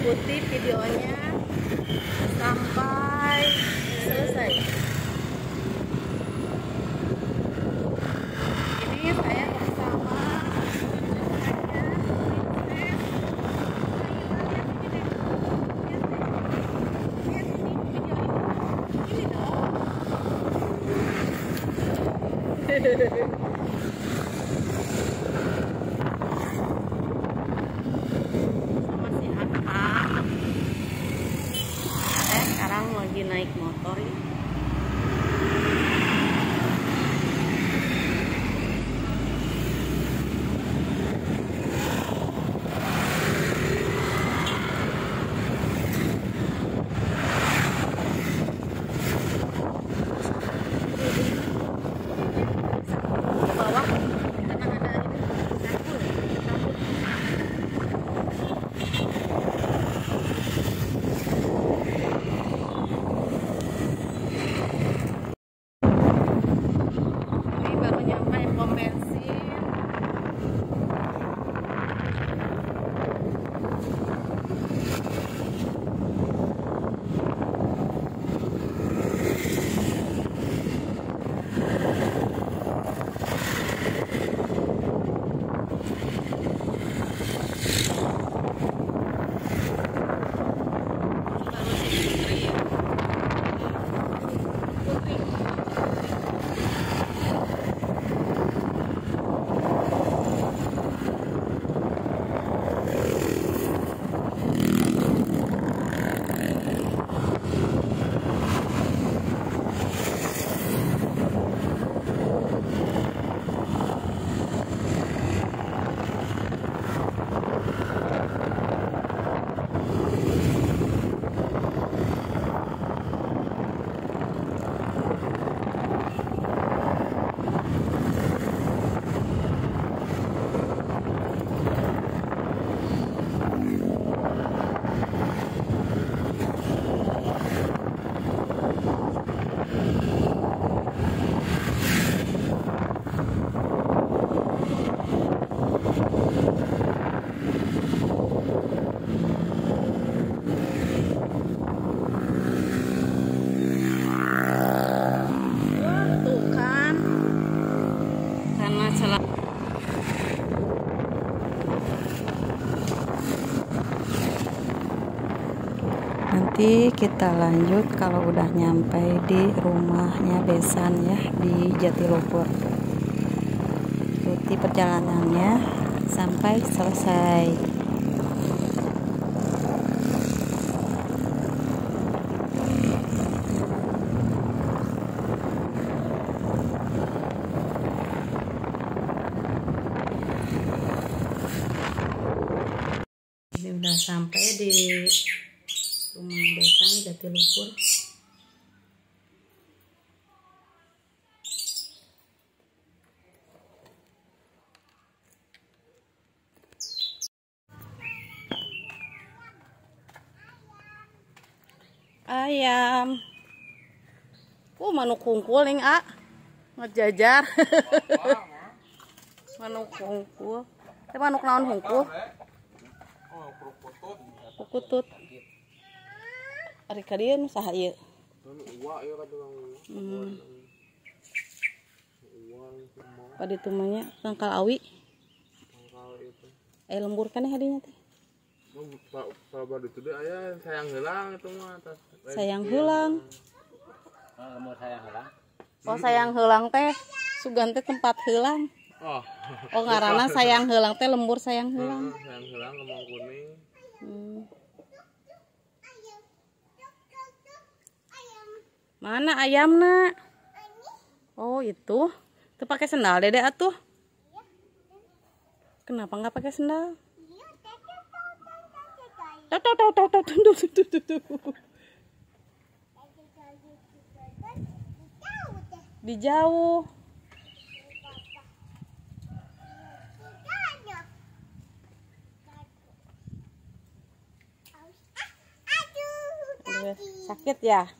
ikuti videonya. Sampai selesai. Ini saya bersama sama si Aka. Saya sekarang lagi naik motor ya. Nanti kita lanjut kalau udah nyampe di rumahnya Besan ya di Jatiluhur ikuti perjalanannya sampai selesai. Ini sampai di rumah Besan Jatiluhur. Ayam. Uh manuk kungkul nih a. Ngejajar. Manuk kungkul. Manuk naon hungkul? Kukutut ari kadieu saha ieu hmm. pada itu mahnya tangkal awi eh lembur kan ya hadinya teh Kalau itu deh ayah sayang hilang itu mah atas. sayang hilang. oh sayang helang teh sugan teh tempat helang Oh, oh ngaranna sayang helang teh lembur sayang helang sayang hilang kuning. Hmm. Mana ayam nak? Oh itu, itu pakai sendal dedek atuh. Kenapa nggak pakai sendal? Tuh tuh tuh tuh tuh tuh tuh tuh tuh. Di jauh. Sakit ya?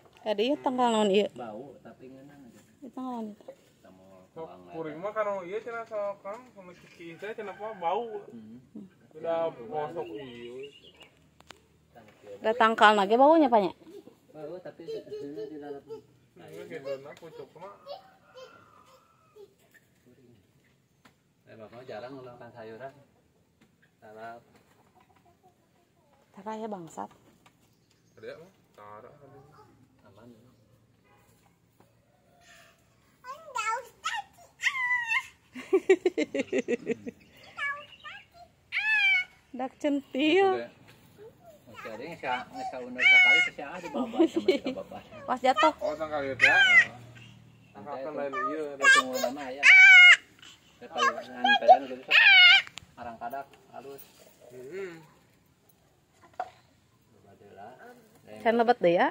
Ya dia tanggal naon ieu? bau tapi ngeunang aja. Tanggal naon itu? sama kuring mah kan iya cina sok kan sama kiki saya kenapa bau. Udah masuk iyo Ada tangkal nage baunya Pak nya? bau tapi sebenarnya di dalam. Nah ini gitu nah pucuk mah. Eh bapak jarang ngulangkan sayuran. Salap Tara ya bangsat. ada mah tara aman Dak centil. Masih ada yang saya nggak undur sekali saya ada bawa sama si bapak Pas jatuh. oh tangkal itu ya tangkal lain iya udah tunggu nama ya pedan gitu. Arang kadak halus. hmm Can lebet deh ya.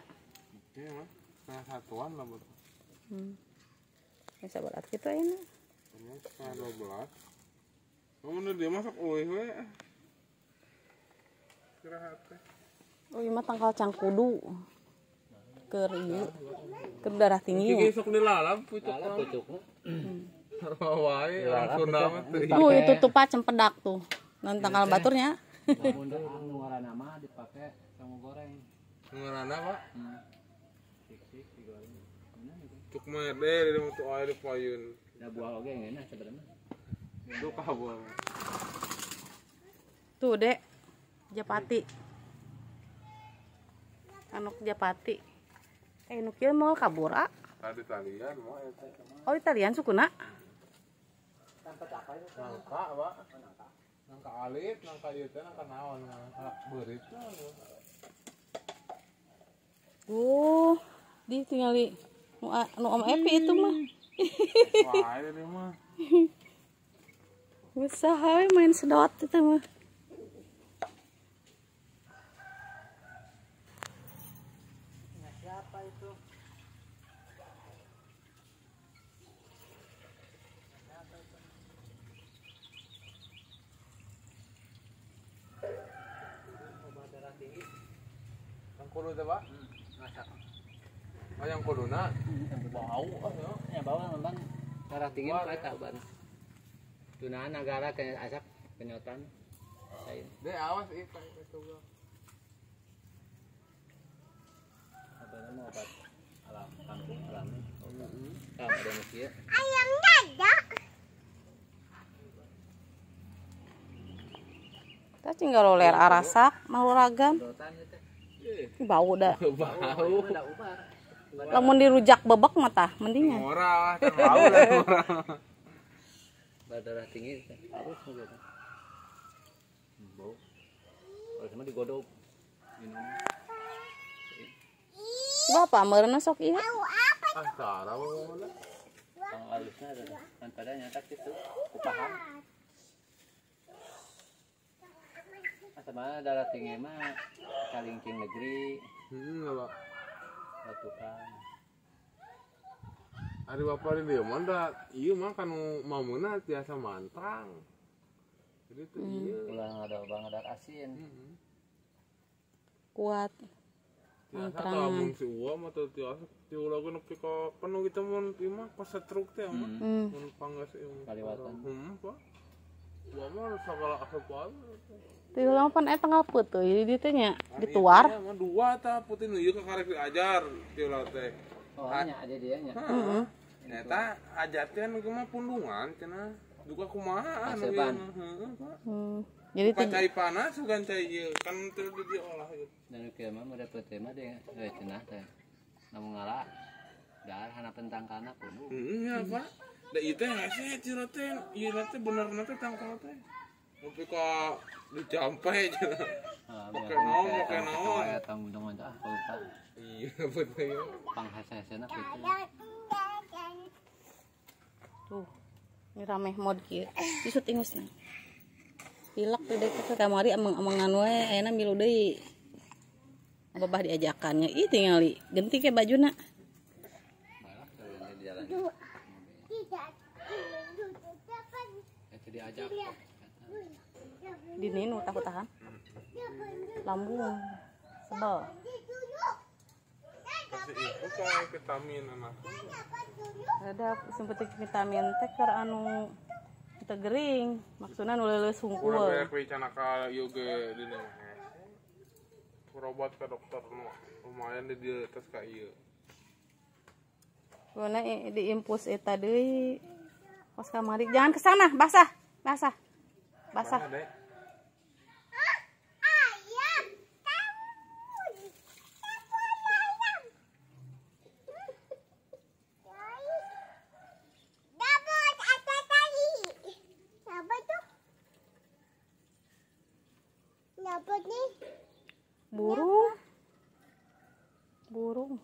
iya setengah satuan lah buat Hmm. Bisa berat gitu ini. Ini setengah dua belas kamu dia masak uih we istirahat teh Oh iya mah tangkal cangkudu. Keur ieu. Keur darah tinggi. Kiki ya. sok dilalap pucuk Lala pucuknya. wae mah teu Tuh itu tuh Pak cempedak tuh. Non tangkal baturnya. Namun anu warna nama dipakai sama goreng. ngarana pak Hmm. Sik-sik digoreng. Mana itu? cuk mede di mutu air di payun Da buah oge ngeunah sebenarnya. itu kabur Tuh, Dek. Japati. Anuk Japati. Eh, nu kieu mau kabur ah. tadi talian mau eta Oh, Italian sukuna. nangka pak nangka alit nangka ieu teh nangka naon nangka beurit Oh, di tingali nu, nu Om Epi itu mah. Wae tadi mah Usaha main sedot itu mah. yang kudu teh pak Masak. oh yang kuduna bau ah ya Ya bawa memang darah tinggi mah eta ban. Tunaan negara kena asap kenyotan. Saya deh awas itu itu gua sebenarnya mau obat alam kampung alami. Tahu ada. Kita tinggal loler arasak, mau ragam. Bau dah. bau. Lamun dirujak bebek mah tah mendingan. murah teh bau lah murah Berdarah tinggi harus gitu. Bau. Kalau sama digodok. Minum. Bapak meureun sok ieu. ah cara bau mana Yang halusnya ada. Kan pada nyatak itu. Kupaham. Sama darah tinggi mah kalingking negeri hmm pak batukan. Ari bapak di dia mah da ieu mah kan mamuna tiasa mantrang. Jadi tuh ieu. Ulang ada bang ada asin. Heeh. Kuat. Tiasa Mantrangan. tah mun si uwa mah teu tiasa ti ulah geus nepi ka penuh kita mun ieu mah pas setruk teh mah. Hmm. Mun panggas mah. Kaliwatan. Hmm, Pak. Uwa mah sagala asupan. Teu ulang pan eta ngapeutuh di dieu teh nya dituar. Iya mah dua tah putih nu ieu ka karek diajar teh. Oh hanya ada dia nya. Heeh. Eta ajar teh nu mah pundungan cenah. Duka kumaha anu. Heeh. Hmm. Jadi teh cai panas bukan cai ieu kan teu di diolah gitu. Dan kieu mah udah pete mah dia eh cenah teh. Namun ngalah. Dar hana pentang kana kudu. Heeh ya Pak. Da ieu teh hese cira teh ieu teh benerna teh tangkal teh. Dicampai cenah. Ah, Pakai naon, pakai naon. Kayak tanggung ah lupa. Iya betul ya. Kitu. tuh. Ini rame mod kieu. Disut ingusna. Tuh dek ke kamari amang-amangan we ayeuna milu deui. babah diajakannya ih tinggal li genti ke baju nak Malah kalau di jalan itu diajak kok. dini nu tahu tahan. Lambung. Sebel. Kasih itu vitamin anak. Ada sempetik vitamin. Teh keur anu teu gering. Maksudna nu leuleus hungkul banyak rencana ke yoga di nih berobat ke dokter nu. Lumayan di dia tes ka ieu. Pokoknya i- diimpus eta deui. Pas kamari jangan ke sana basah. Basah basah. Burung. Burung.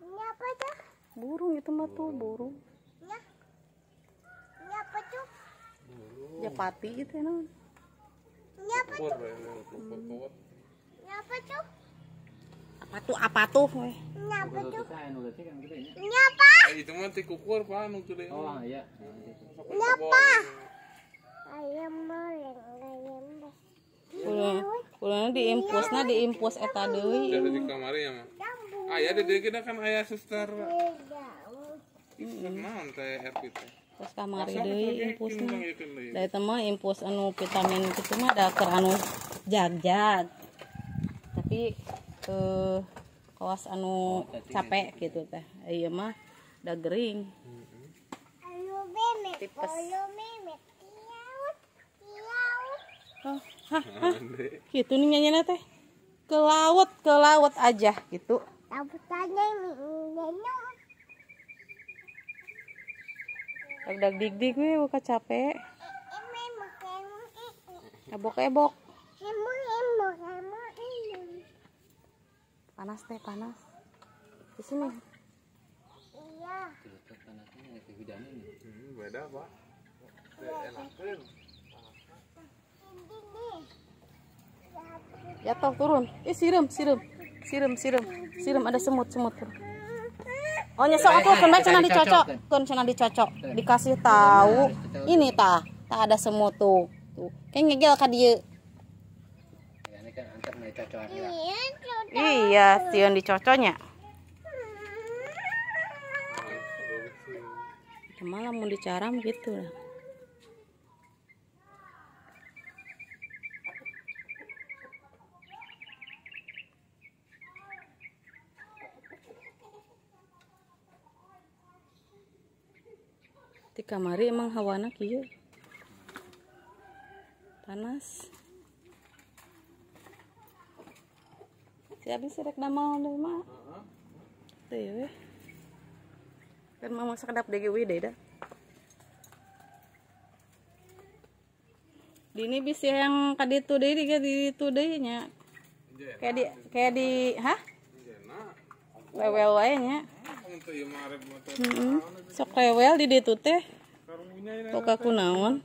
Ini apa tuh? burung itu mah tuh burung Ini, ini apa tuh? Japati gitu ya non Ini apa? Tuh? apa tuh apa tuh weh Ini apa tuh? tuh kan. Ini. Apa? Eh, itu mah ti kukur pak nu gede Oh iya. Ini apa? Ayam moleng, ayam kuliah diimpusna diimpus eta deui. dari di kamar ya mah ayah di dia kita kan ayah suster suster naon teh RP teh terus kamari deui impusna da eta mah. impus anu vitamin kitu mah da keur anu jag-jag tapi eh kawas anu capek gitu teh. Ieu mah da gering. Ayo memek, Tipes. oh, hah Ande. gitu nih nyanyinya teh. Ke laut ke laut aja gitu. Tabutannya minum. Dag dag dig dig we buka capek. Ebok ebok panas teh panas. Di sini. Iya. Panasnya beda pak nih. jatuh turun. Ih sirum sirum sirum sirum sirum ada semut semut. turun oh nyesok aku kan cenah dicocok. kan cenah dicocok. Dikasih tahu. Ini tah. Tak ada semut tuh. Tuh. Kayak ngegel ka dieu Ya kan antar naik cocokan ya. Iya, tuh. iya tion dicocoknya malah mau dicaram gitu lah di kamari emang hawana kieu. Panas. Siapa sih rek damel deui mah teu ya weh. Kan mama sekedap DGW deh dah. Dini bisa yang kadi itu deh di kadi itu deh nya. Kayak di kayak di hah? Wewel wae nya sok rewel di ditu teh. Karunya ini kok aku naon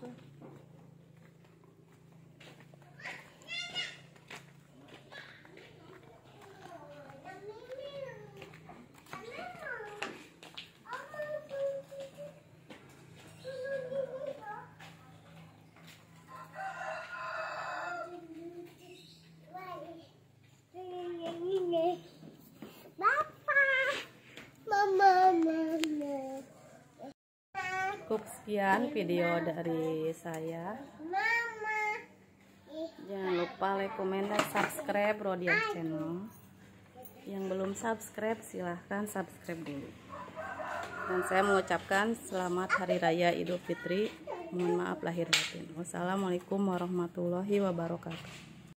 Bapak. Mama, mama. cukup sekian video dari saya. Jangan lupa like comment dan subscribe Rodian channel. Yang belum subscribe silahkan subscribe dulu. Dan saya mengucapkan selamat hari raya idul fitri. Mohon maaf lahir batin. Wassalamualaikum warahmatullahi wabarakatuh